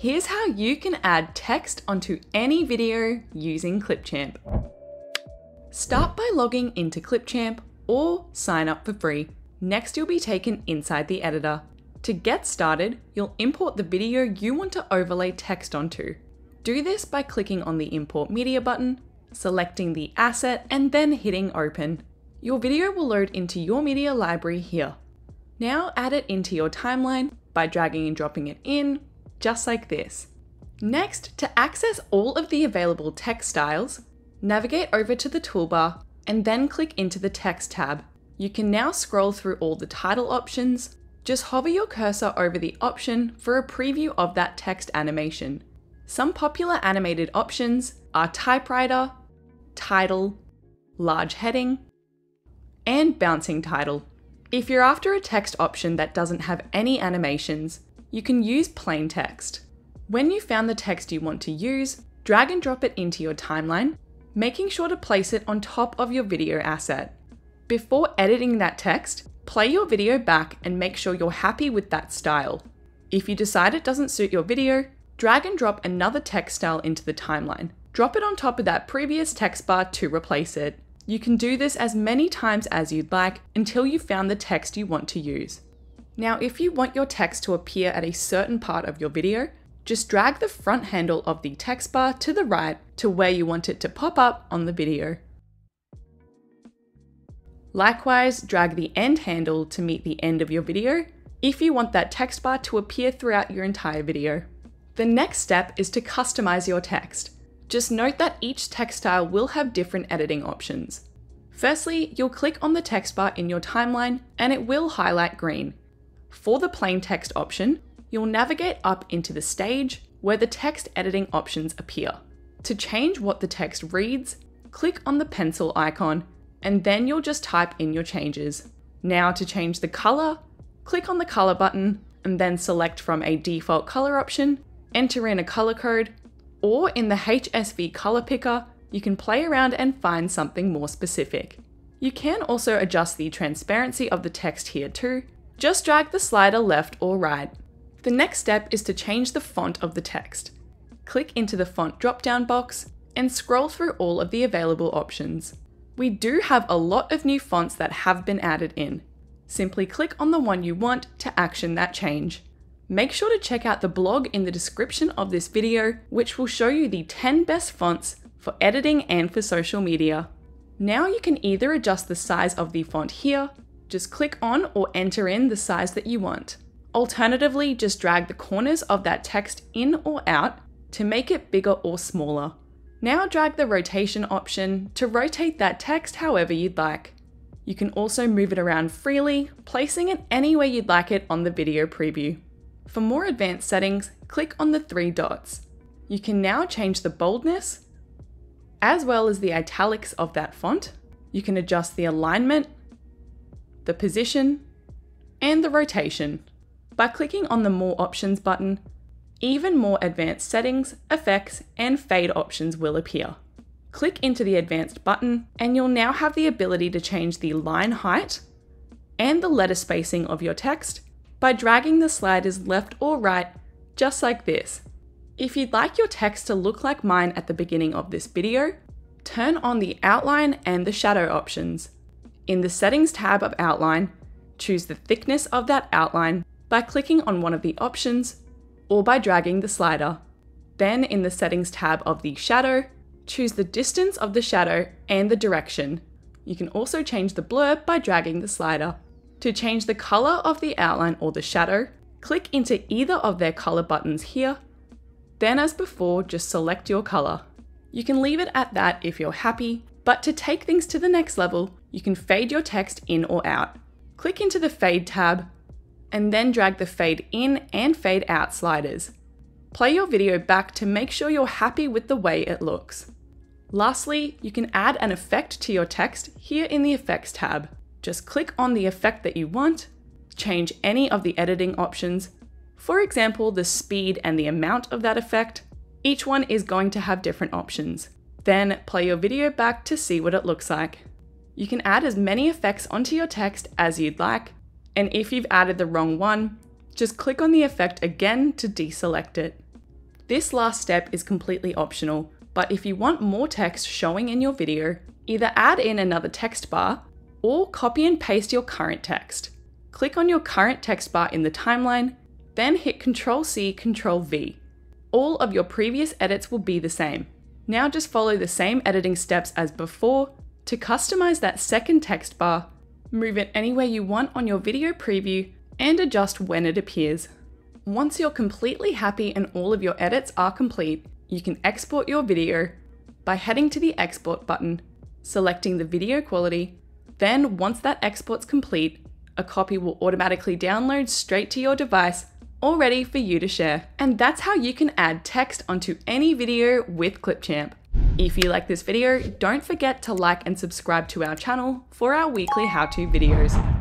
Here's how you can add text onto any video using Clipchamp. Start by logging into Clipchamp or sign up for free. Next, you'll be taken inside the editor. To get started, you'll import the video you want to overlay text onto. Do this by clicking on the Import Media button, selecting the asset, and then hitting Open. Your video will load into your media library here. Now add it into your timeline by dragging and dropping it in, just like this. Next, to access all of the available text styles, navigate over to the toolbar and then click into the Text tab. You can now scroll through all the title options. Just hover your cursor over the option for a preview of that text animation. Some popular animated options are typewriter, title, large heading, and bouncing title. If you're after a text option that doesn't have any animations, you can use plain text. When you found the text you want to use, drag and drop it into your timeline, making sure to place it on top of your video asset. Before editing that text, play your video back and make sure you're happy with that style. If you decide it doesn't suit your video, drag and drop another text style into the timeline. Drop it on top of that previous text bar to replace it. You can do this as many times as you'd like until you found the text you want to use. Now, if you want your text to appear at a certain part of your video, just drag the front handle of the text bar to the right to where you want it to pop up on the video. Likewise, drag the end handle to meet the end of your video if you want that text bar to appear throughout your entire video. The next step is to customize your text. Just note that each text style will have different editing options. Firstly, you'll click on the text bar in your timeline and it will highlight green. For the plain text option, you'll navigate up into the stage where the text editing options appear. To change what the text reads, click on the pencil icon and then you'll just type in your changes. Now to change the color, click on the color button and then select from a default color option, enter in a color code or in the HSV color picker, you can play around and find something more specific. You can also adjust the transparency of the text here too. Just drag the slider left or right. The next step is to change the font of the text. Click into the font drop-down box and scroll through all of the available options. We do have a lot of new fonts that have been added in. Simply click on the one you want to action that change. Make sure to check out the blog in the description of this video, which will show you the 10 best fonts for editing and for social media. Now you can either adjust the size of the font here, just click on or enter in the size that you want. Alternatively, just drag the corners of that text in or out to make it bigger or smaller. Now drag the rotation option to rotate that text however you'd like. You can also move it around freely, placing it anywhere you'd like it on the video preview. For more advanced settings, click on the three dots. You can now change the boldness, as well as the italics of that font. You can adjust the alignment, the position, and the rotation. By clicking on the More Options button, even more advanced settings, effects, and fade options will appear. Click into the Advanced button, and you'll now have the ability to change the line height and the letter spacing of your text by dragging the sliders left or right, just like this. If you'd like your text to look like mine at the beginning of this video, turn on the outline and the shadow options. In the settings tab of outline, choose the thickness of that outline by clicking on one of the options or by dragging the slider. Then in the settings tab of the shadow, choose the distance of the shadow and the direction. You can also change the blur by dragging the slider. To change the color of the outline or the shadow, click into either of their color buttons here. Then as before, just select your color. You can leave it at that if you're happy, but to take things to the next level, you can fade your text in or out. Click into the Fade tab, and then drag the Fade in and Fade out sliders. Play your video back to make sure you're happy with the way it looks. Lastly, you can add an effect to your text here in the Effects tab. Just click on the effect that you want, change any of the editing options, for example, the speed and the amount of that effect. Each one is going to have different options. Then play your video back to see what it looks like. You can add as many effects onto your text as you'd like, and if you've added the wrong one, just click on the effect again to deselect it. This last step is completely optional, but if you want more text showing in your video, either add in another text bar or copy and paste your current text. Click on your current text bar in the timeline, then hit Ctrl C, Ctrl V. All of your previous edits will be the same. Now just follow the same editing steps as before to customize that second text bar, move it anywhere you want on your video preview, and adjust when it appears. Once you're completely happy and all of your edits are complete, you can export your video by heading to the export button, selecting the video quality, then once that export's complete, a copy will automatically download straight to your device all ready for you to share. And that's how you can add text onto any video with Clipchamp. If you like this video, don't forget to like and subscribe to our channel for our weekly how-to videos.